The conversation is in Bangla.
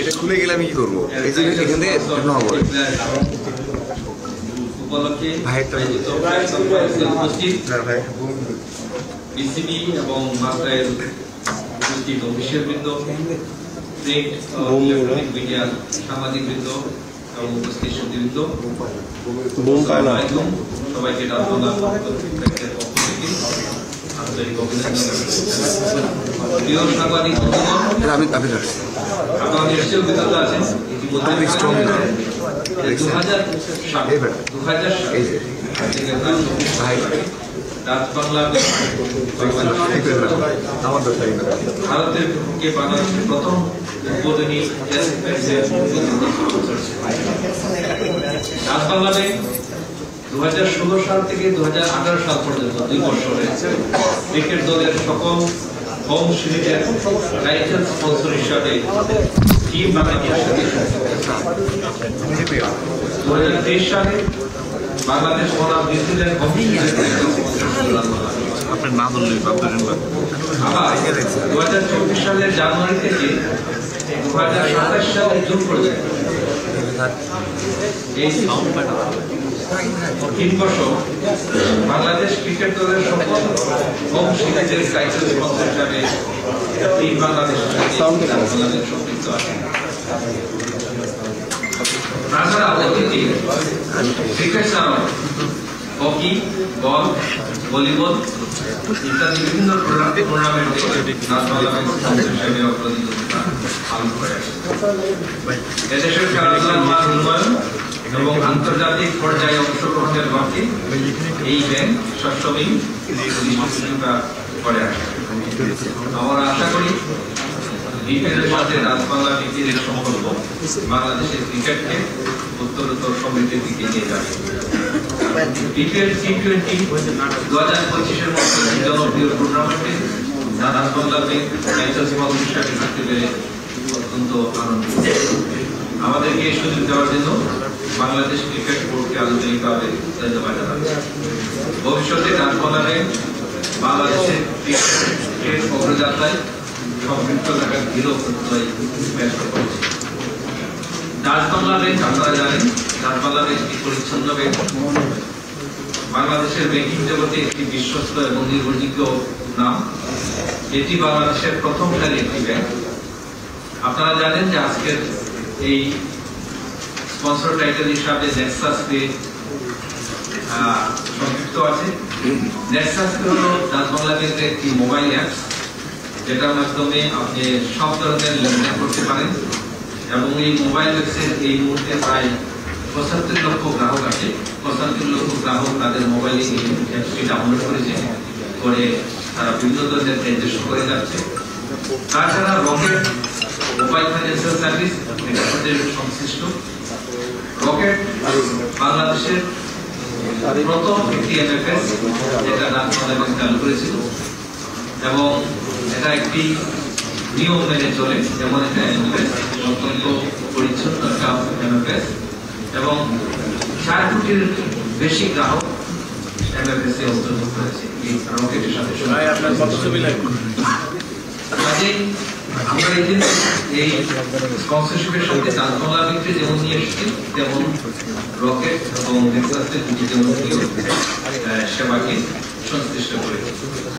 এটা খুলে গেলে আমি কি করব? এই যে এখান থেকে বিসিবি এবং মাত্রায়ের উপস্থিত প্রিন্ট ইলেকট্রনিক এবং সবাইকে ডাকবাংলা প্রেসের পক্ষ থেকে আন্তরিক অভিনন্দন প্রিয় সাংবাদিক বন্ধুগণ আপনারা নিশ্চয়ই অভিজ্ঞতা দু হাজার। দু হাজার। ভারতের বাংলাদেশের প্রথম উদ্বোধনী ডাচ দু হাজার ষোলো সাল থেকে দু হাজার আঠারো সাল পর্যন্ত দুই বছরে ক্রিকেট দলের সকল হোম সিরিজের টাইটেল স্পন্সর হিসাবে টিম বাংলাদেশের দু হাজার তেইশ সালে বাংলাদেশ বনাম নিউজিল্যান্ড হোম আপনার না ধরলে আবার দু হাজার চব্বিশ সালের জানুয়ারি থেকে দু হাজার সাতাশ সালের জুন পর্যন্ত। এই তিন বছর বাংলাদেশ ক্রিকেট দলের সকল সিরিজের টাইটেল স্পন্সর হিসাবে এই বাংলাদেশ সম্পৃক্ত আছে হকি বল ভলিবল ইত্যাদি বিভিন্ন টুর্নামেন্টে হিসেবে প্রতিযোগিতা এদেশের খেলাধুলার মান উন্নয়ন এবং আন্তর্জাতিক পর্যায়ে অংশগ্রহণের লক্ষ্যে এই ব্যাংক সবসময় সহযোগিতা করে আমরা আশা করি বিপিএলের সাথে রাজবাংলা বিপিএলের সম্পর্ক বাংলাদেশের ক্রিকেটকে উত্তরোত্তর সমৃদ্ধির দিকে নিয়ে যাবে। বিপিএল টি টোয়েন্টি দু হাজার পঁচিশের মতো জনপ্রিয় টুর্নামেন্টে রাজবাংলা ব্যাংক থাকতে পেরে অত্যন্ত আনন্দিত। আমাদেরকে এই সুযোগ দেওয়ার জন্য বাংলাদেশ ক্রিকেট বোর্ডকে আন্তরিকভাবে ধন্যবাদ জানাচ্ছি। ভবিষ্যতে ব্যাংক বাংলাদেশের ক্রিকেট অগ্রযাত্রায় সম্পৃক্ত থাকার দৃঢ় প্রত্যয় ব্যক্ত করেছে। বাংলা ব্যাংক আপনারা জানেন বাংলা একটি পরিচ্ছন্ন বাংলাদেশের ব্যাংকিং জগতে একটি বিশ্বস্ত এবং নির্ভরযোগ্য নাম, এটি বাংলাদেশের প্রথম সারি একটি ব্যাংক আপনারা জানেন যে আজকের এই স্পন্সর টাইটেল হিসাবে নেক্সাস পে সংযুক্ত আছে। নেক্সাস হলো ডাচ বাংলা ব্যাংকের একটি মোবাইল অ্যাপস যেটার মাধ্যমে আপনি সব ধরনের লেনদেন করতে পারেন। এবং এই মোবাইল ওয়েবসাইট এই মুহূর্তে প্রায় পঁচাত্তর লক্ষ গ্রাহক আছে। পঁচাত্তর লক্ষ গ্রাহক তাদের মোবাইলে এই অ্যাপসটি ডাউনলোড করেছে। করে তারা বিভিন্ন ধরনের ট্রানজেকশন করে যাচ্ছে। তাছাড়া রকেট মোবাইল ফাইন্যান্সিয়াল সার্ভিস এটার সংশ্লিষ্ট। রকেট বাংলাদেশের প্রথম একটি এমএফএস যেটা নাগপুর এবং চালু করেছিল। এবং এটা একটি নিয়ম মেনে চলে, যেমন একটা এমএফএস অত্যন্ত পরিচ্ছন্ন একটা এমএফএস এবং চার কোটির বেশি গ্রাহক এমএফএস এ অন্তর্ভুক্ত হয়েছে এই রকেটের সাথে। আপনার কত ছবি লাগবে? কাজেই আমরা যে এই চাঁদবাংলা বিক্রি যেমন নিয়ে এসেছি, তেমন রকেট এবং নেক্সাসের দুটি সেবাকে সংশ্লিষ্ট করেছি।